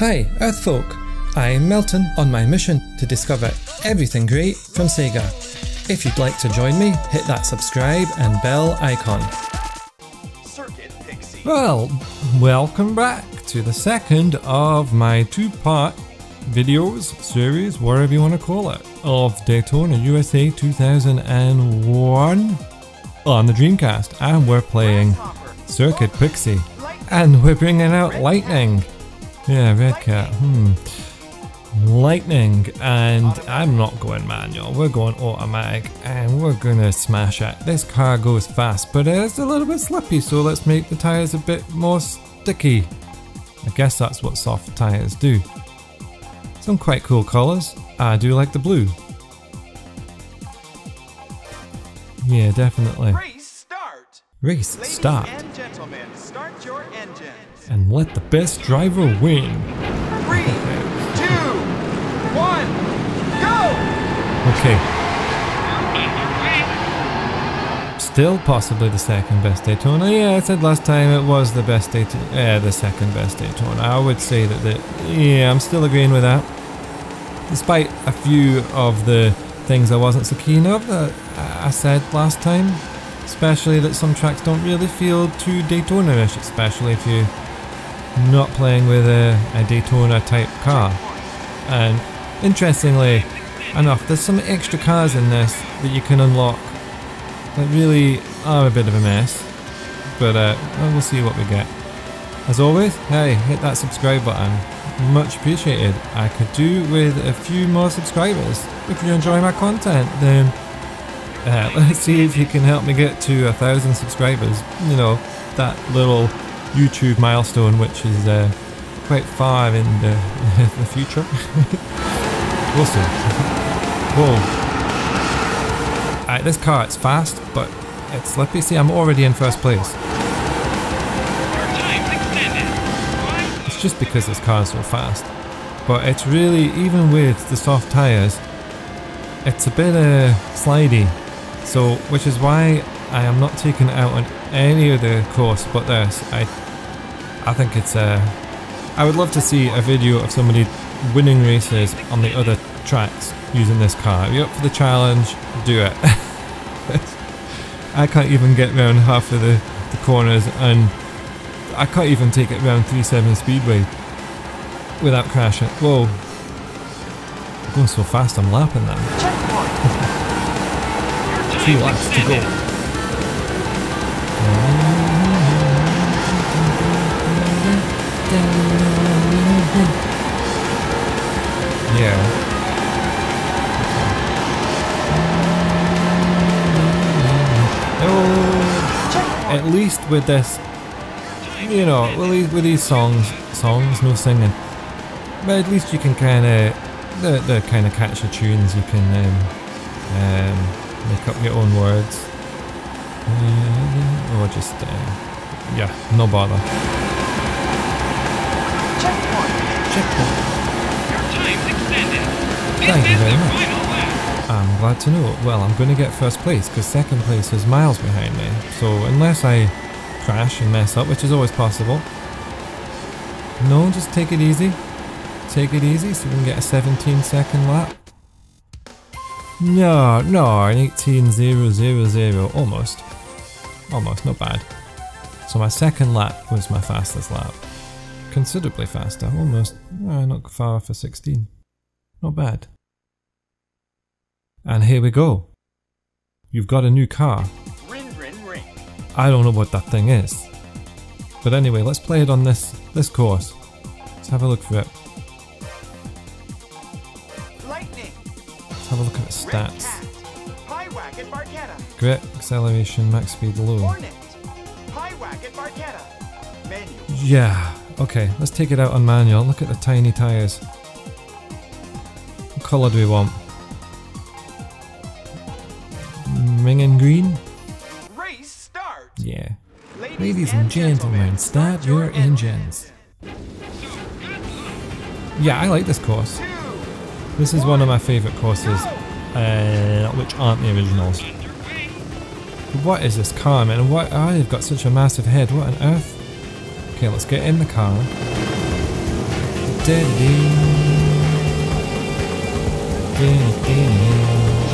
Hi, Earthfolk. I'm Melton on my mission to discover everything great from Sega. If you'd like to join me, hit that subscribe and bell icon. Well, welcome back to the second of my two-part videos, series, whatever you want to call it, of Daytona USA 2001 on the Dreamcast. And we're playing Circuit Pixie. And we're bringing out Lightning. Yeah, Red Cat. Hmm. Lightning, and I'm not going manual, we're going automatic, and we're gonna smash it. This car goes fast, but it's a little bit slippy, so let's make the tyres a bit more sticky. I guess that's what soft tyres do. Some quite cool colours. I do like the blue. Yeah, definitely. Race start. Race start, and gentlemen, start your engines. And let the best driver win. Three, two, one, go! Okay. Still possibly the second best Daytona. Yeah, I said last time it was the best Daytona. Yeah, the second best Daytona. I would say that the. Yeah, I'm still agreeing with that. Despite a few of the things I wasn't so keen of that I said last time. Especially that some tracks don't really feel too Daytona-ish, especially if you're not playing with a, a Daytona type car. And interestingly enough, there's some extra cars in this that you can unlock that really are a bit of a mess. But uh, well, see what we get. As always, hey, hit that subscribe button. Much appreciated. I could do with a few more subscribers. If you enjoy my content, then uh, let's see if you can help me get to a thousand subscribers. You know, that little YouTube milestone, which is uh, quite far in the, the future. we'll see. Whoa. Alright, this car, it's fast, but it's slippy. See, I'm already in first place. It's just because this car is so fast. But it's really, even with the soft tyres, it's a bit uh, slidey. So, which is why I am not taking out on any other course but this. I, I think it's uh, I would love to see a video of somebody winning races on the other tracks using this car. If you're up for the challenge, do it. I can't even get round half of the, the corners and I can't even take it round 37 Speedway without crashing. Whoa. I'm going so fast I'm lapping them. Two laps to go. Least with this, you know, with these, with these songs, songs, no singing, but at least you can kind of, the the kind of catchy tunes. You can um, um, make up your own words, uh, or just, uh, yeah, no bother. Checkpoint. Thank you very much. I'm glad to know. Well, I'm going to get first place because second place is miles behind me. So unless I crash and mess up, which is always possible, no, just take it easy. Take it easy so we can get a 17 second lap. No, no, an 18.000, almost. Almost, not bad. So my second lap was my fastest lap. Considerably faster, almost, uh, not far a 16. Not bad. And here we go. You've got a new car. Rin, rin, ring. I don't know what that thing is. But anyway, let's play it on this this course. Let's have a look for it. Lightning. Let's have a look at the stats. Cat. High Wagon Barchetta. Grip, acceleration, max speed, low. Hornet. High Wagon Barchetta. Menu. Yeah. Okay, let's take it out on manual. Look at the tiny tyres. What colour do we want? Ladies and gentlemen, start your engines. Yeah, I like this course. This is one of my favourite courses, uh, which aren't the originals. What is this car, man? What? Oh, you've got such a massive head. What on earth? Okay, let's get in the car.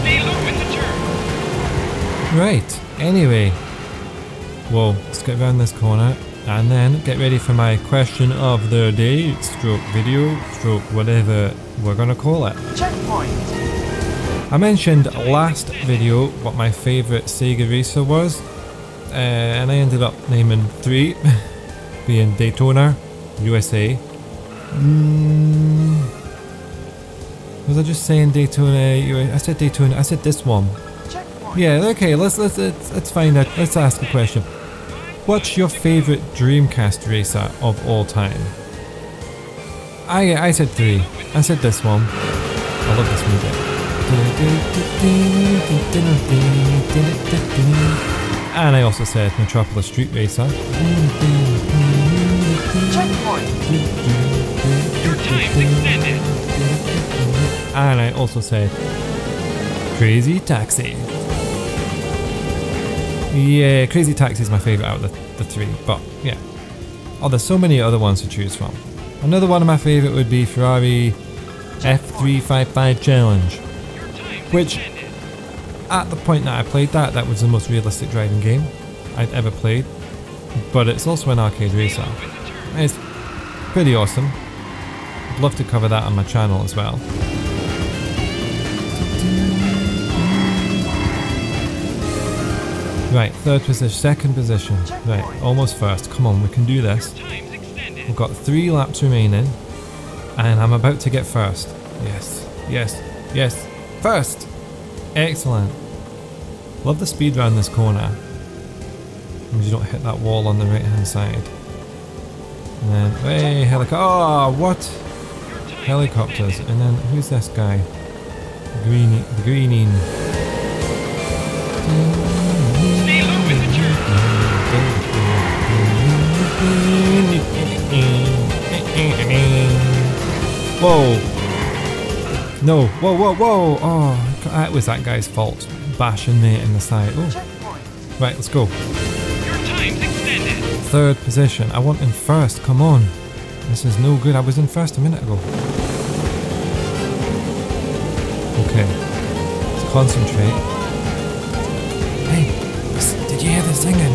Stay low in the turn. Right, anyway. Whoa, let's get around this corner and then get ready for my question of the day, stroke video, stroke whatever we're gonna call it. Checkpoint. I mentioned last video what my favourite Sega racer was, uh, and I ended up naming three, being Daytona, USA. Mm, was I just saying Daytona? USA? I said Daytona. I said this one. Checkpoint. Yeah. Okay. Let's let's let's, let's find out. Let's ask a question. What's your favourite Dreamcast racer of all time? I I said three. I said this one. I love this music. And I also said Metropolis Street Racer. Checkpoint. Your time's extended. And I also said Crazy Taxi. Yeah, Crazy Taxi is my favourite out of the, the three, but yeah. Oh, there's so many other ones to choose from. Another one of my favourite would be Ferrari F355 Challenge, Which- at the point that I played that, that was the most realistic driving game I'd ever played. But it's also an arcade racer. It's pretty awesome. I'd love to cover that on my channel as well. Right, third position, second position. Right, almost first. Come on, we can do this. We've got three laps remaining, and I'm about to get first. Yes, yes, yes, first! Excellent. Love the speed around this corner. As you don't hit that wall on the right hand side. And then, hey, helicopter. Oh, ah, what? Helicopters. And then, who's this guy? The greenie, the greening. Whoa! No! Whoa! Whoa! Whoa! Oh, that was that guy's fault. Bashing me in the side. Oh, Checkpoint. right. Let's go. Your time's extended. Third position. I want in first. Come on. This is no good. I was in first a minute ago. Okay. Let's concentrate. Hey, did you hear the singing?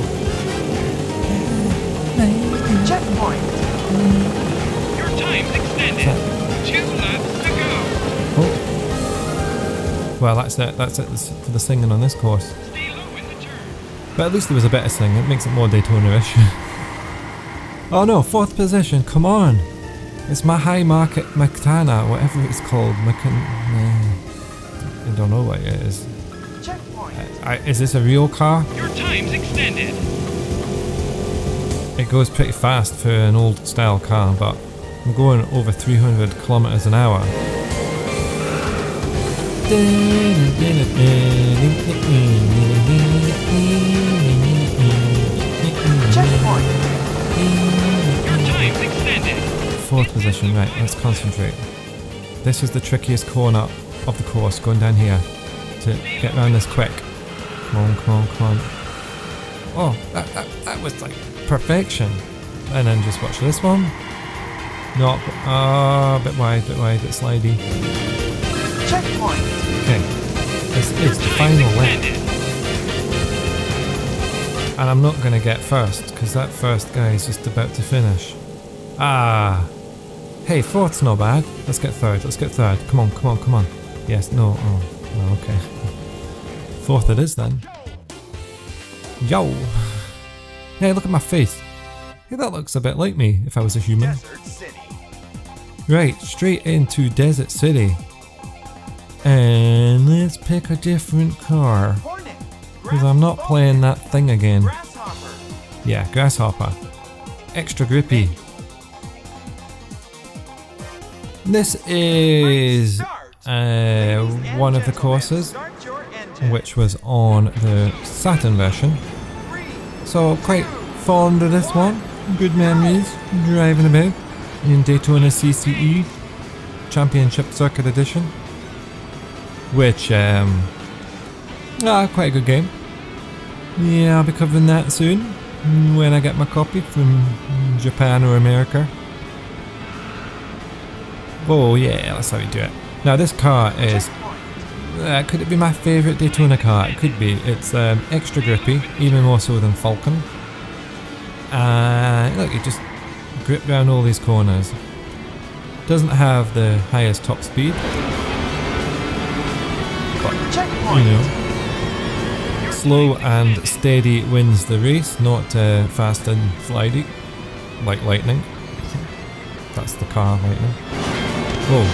Checkpoint. Your time's extended. Two laps to go. Oh. Well, that's it. That's it for the singing on this course. Stay low in the turn. But at least there was a better singing. It makes it more Daytona-ish. oh no, fourth position. Come on. It's my high Market Mactana, whatever it's called. Macan. I don't know what it is. Checkpoint. I, is this a real car? Your time's extended. It goes pretty fast for an old style car, but I'm going over 300 kilometers an hour. Checkpoint. Your time's extended. Fourth position, right, let's concentrate. This is the trickiest corner of the course, going down here to get around this quick. Come on, come on, come on. Oh, that, that, that was like perfection. And then just watch this one. Not, ah, a bit wide, bit wide, bit slidey. Checkpoint. Okay, this is the final lap. And I'm not going to get first, because that first guy is just about to finish. Ah. Hey, fourth's not bad. Let's get third, let's get third. Come on, come on, come on. Yes, no, oh, oh, okay. Fourth it is then. Yo! Hey, look at my face. Hey, that looks a bit like me if I was a human. Right, straight into Desert City. And let's pick a different car. Because I'm not playing that thing again. Yeah, Grasshopper. Extra grippy. This is uh, one of the courses, Start your engine. which was on the Saturn version. So quite fond of this one. Good memories driving about in Daytona CCE Championship Circuit Edition, which um, ah, quite a good game. Yeah, I'll be covering that soon when I get my copy from Japan or America. Oh yeah, that's how you do it. Now this car is, uh, could it be my favourite Daytona car? It could be. It's um, extra grippy, even more so than Falcon. And look, you just grip down all these corners. Doesn't have the highest top speed, but you know, slow and steady wins the race, not uh, fast and slidey like lightning. That's the car lightning. Oh,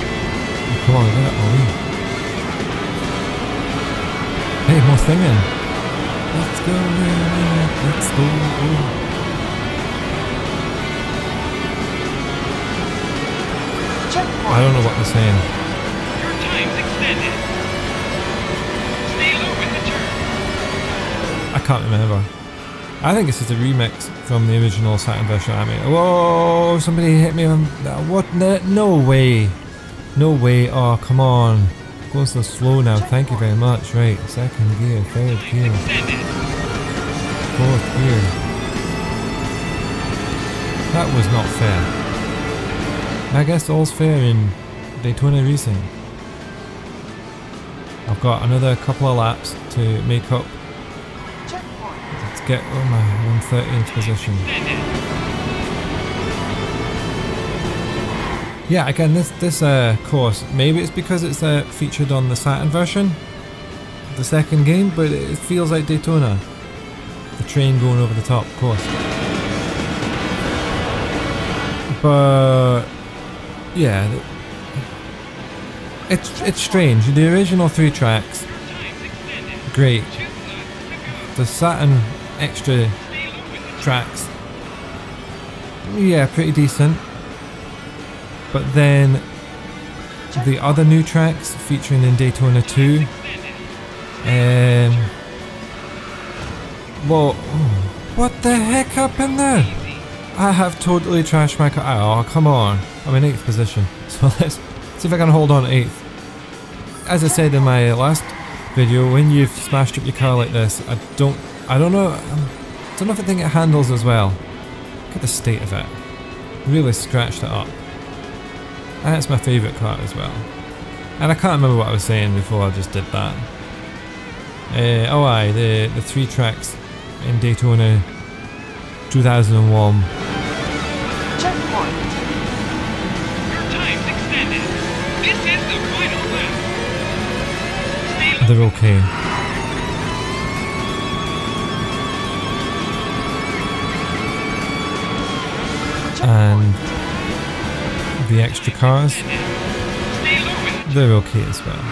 come on, get it, Hey, more singing. Let's go, let's go. I don't know what they're saying. Your time's extended. Stay low in the turn. I can't remember. I think this is a remix from the original Saturn version. I mean, whoa! Somebody hit me on what? No, no way! No way! Oh, come on! Go so slow now. Thank you very much. Right, second gear, third gear, fourth gear. That was not fair. I guess all's fair in Daytona racing. I've got another couple of laps to make up Let's get on my 113th position. Yeah, again, this this uh, course, maybe it's because it's uh, featured on the Saturn version, the second game, but it feels like Daytona. The train going over the top, of course. But yeah, it's it's strange. The original three tracks, great. The Saturn extra tracks, yeah, pretty decent. But then the other new tracks featuring in Daytona 2, um, well, what the heck happened there? I have totally trashed my car. Oh, come on. I'm in 8th position. So let's see if I can hold on 8th. As I said in my last video, when you've smashed up your car like this, I don't, I don't know, um, don't know if I think it handles as well. Look at the state of it. Really scratched it up. And it's my favourite car as well. And I can't remember what I was saying before I just did that. Uh, oh aye, the, the three tracks in Daytona 2001. They're okay. And the extra cars, they're okay as well.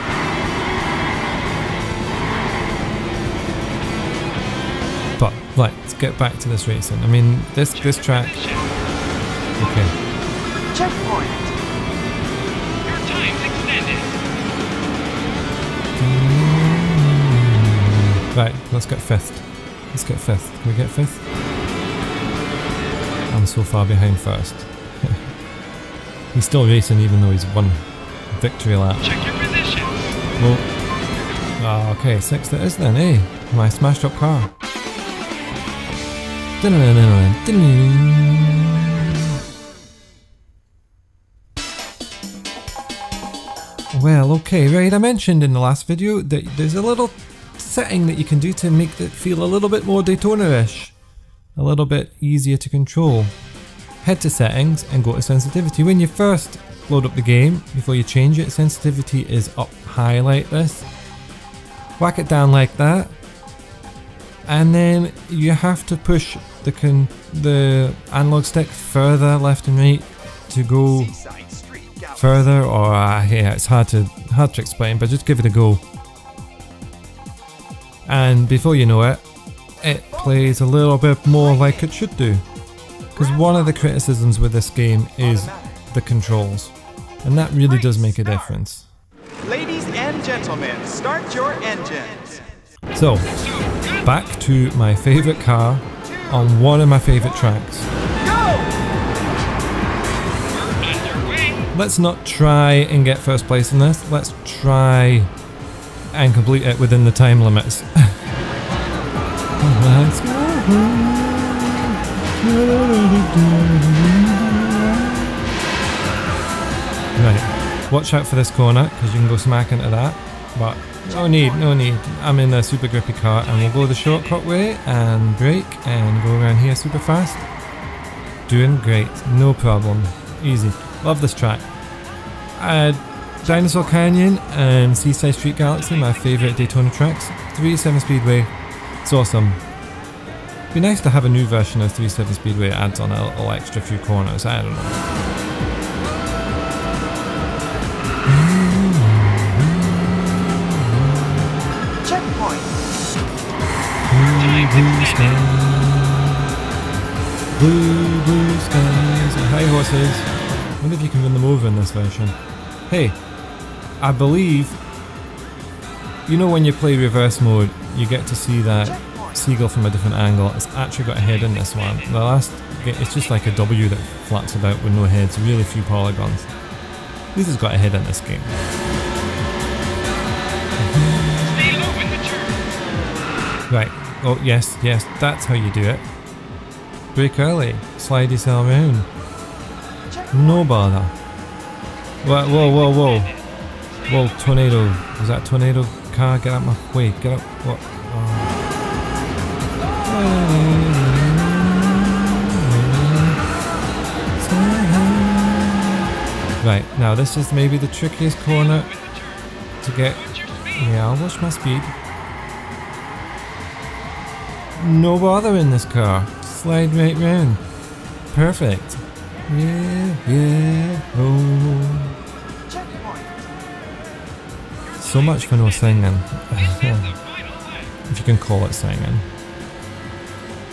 But right, let's get back to this racing. I mean, this this track, okay. Checkpoint. Right, let's get fifth. Let's get fifth. Can we get fifth? I'm so far behind first. he's still racing even though he's won victory lap. Check your position. Well, ah, okay, sixth it is then, eh? My smashed up car. Well, okay, right. I mentioned in the last video that there's a little setting that you can do to make it feel a little bit more Daytona-ish. A little bit easier to control. Head to settings and go to sensitivity. When you first load up the game, before you change it, sensitivity is up high like this. Whack it down like that. And then you have to push the the analog stick further left and right to go Seaside Street Galaxy. further or uh, yeah it's hard to hard to explain but just give it a go and before you know it it plays a little bit more like it should do. Because one of the criticisms with this game is the controls. And that really does make a difference. Ladies and gentlemen, start your engines. so back to my favorite car on one of my favorite tracks. Let's not try and get first place in this. Let's try and complete it within the time limits. Right. Watch out for this corner because you can go smack into that. But no need, no need. I'm in a super grippy car and we'll go the shortcut way and brake and go around here super fast. Doing great, no problem. Easy. Love this track. Uh, Dinosaur Canyon and Seaside Street Galaxy, my favourite Daytona tracks. 37 Speedway, it's awesome. Be nice to have a new version of 37 Speedway adds on a little extra few corners, I don't know. Checkpoint. Blue, blue skies. Blue, blue skies. Hi horses. wonder if you can run them over in this version. Hey, I believe, you know when you play reverse mode, you get to see that seagull from a different angle. It's actually got a head in this one. The last, it's just like a W that flaps about with no heads, really few polygons. This has got a head in this game. Right. Oh, yes, yes, that's how you do it. Brake early. Slide yourself around. No bother. Whoa, whoa, whoa, whoa. Whoa, tornado. Was that tornado car? Get out my way. Get up. What? Oh. Right, now this is maybe the trickiest corner to get. Yeah, I'll watch my speed. No bother in this car. Slide right round. Perfect. Yeah, yeah, oh. So much for no singing. The if you can call it singing.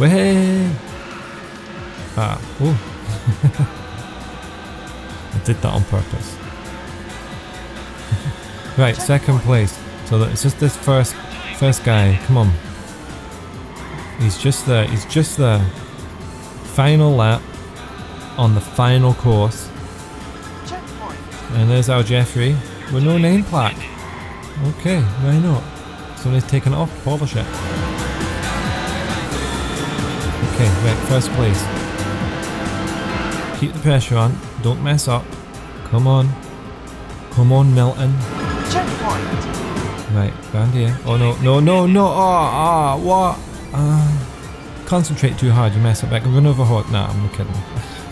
Way! Ah, oh. I did that on purpose. right, second place. So it's just this first first guy. Come on. He's just there. He's just there. Final lap on the final course. And there's our Jeffrey with no name plaque. Okay, why not? Somebody's taken it off to polish it. Okay, right, first place. Keep the pressure on. Don't mess up. Come on. Come on, Melton. Checkpoint. Right, round here. Oh no, no, no, no! Ah, ah, what? Ah. Concentrate too hard, you mess up back. Run over hot. Nah, I'm kidding.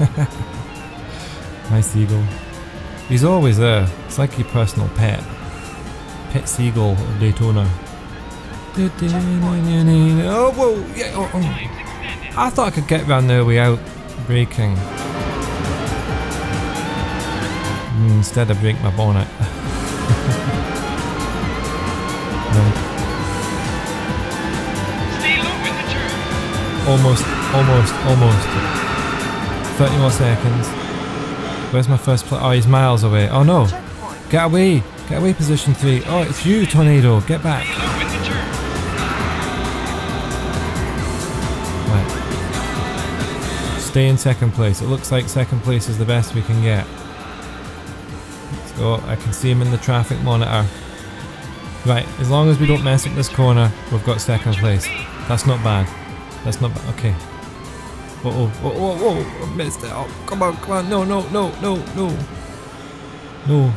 nice eagle. He's always there. It's like your personal pet. Pet seagull of Daytona. Oh, whoa! Yeah, oh, oh. I thought I could get round there without braking. Mm, Instead, I break my bonnet. Right. Stay low in the turn. Almost, almost, almost. 30 more seconds. Where's my first play? Oh, he's miles away. Oh no! Get away! Get away, position 3. Oh, it's you, Tornado! Get back! Right. Stay in second place. It looks like second place is the best we can get. Let's go. I can see him in the traffic monitor. Right, as long as we don't mess up this corner, we've got second place. That's not bad. That's not bad. Okay. Oh, oh, oh, oh, oh, I missed it. Oh, come on, come on. No, no, no, no, no. No.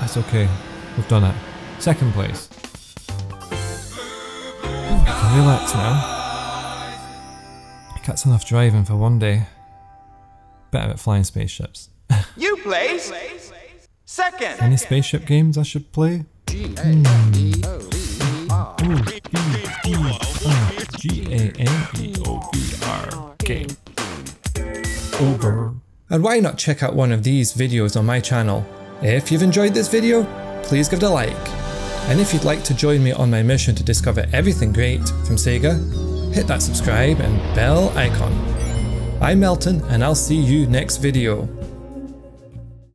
That's okay. We've done it. Second place. Ooh, I can relax now. That's enough driving for one day. Better at flying spaceships. You place second. Any spaceship games I should play? G A N E O V R game. Over. And why not check out one of these videos on my channel? If you've enjoyed this video, please give it a like. And if you'd like to join me on my mission to discover everything great from Sega, hit that subscribe and bell icon. I'm Melton and I'll see you next video.